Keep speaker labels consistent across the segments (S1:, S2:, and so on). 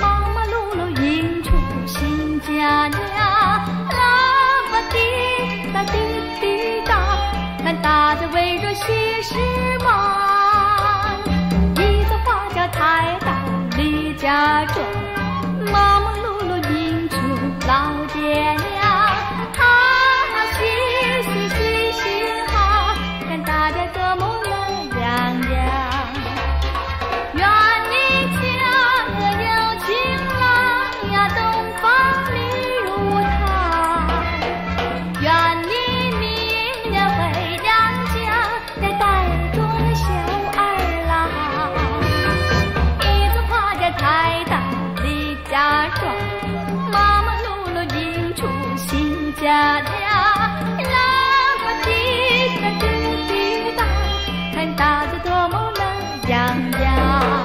S1: 忙忙碌碌迎出新家娘。喇叭滴答滴滴答，满大家围着喜事忙。一座花轿抬到李家庄，忙忙碌碌迎出老爹娘。忙忙碌碌迎出新家家看大家多么乐洋洋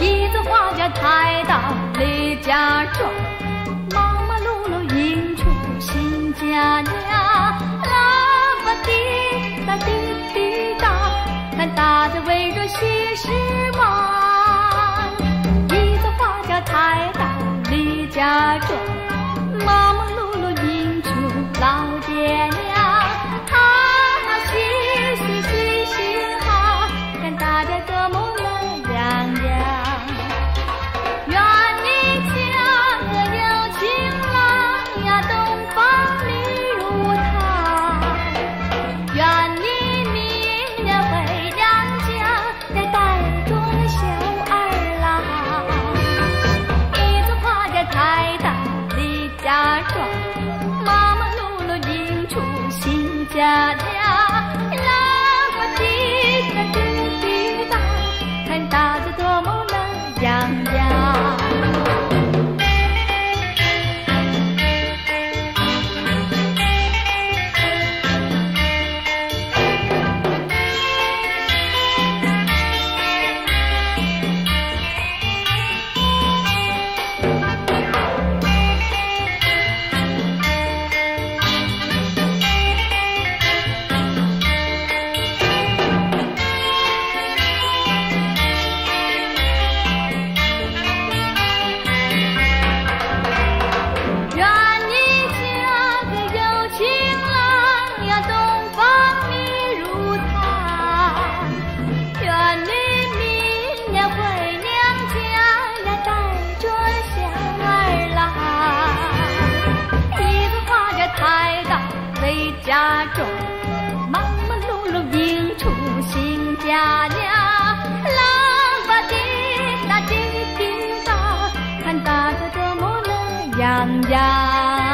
S1: 一座花轿抬到李家庄 Tchau. Radha Kayanya lambati tadi cinta kan tak ketemu yang jauh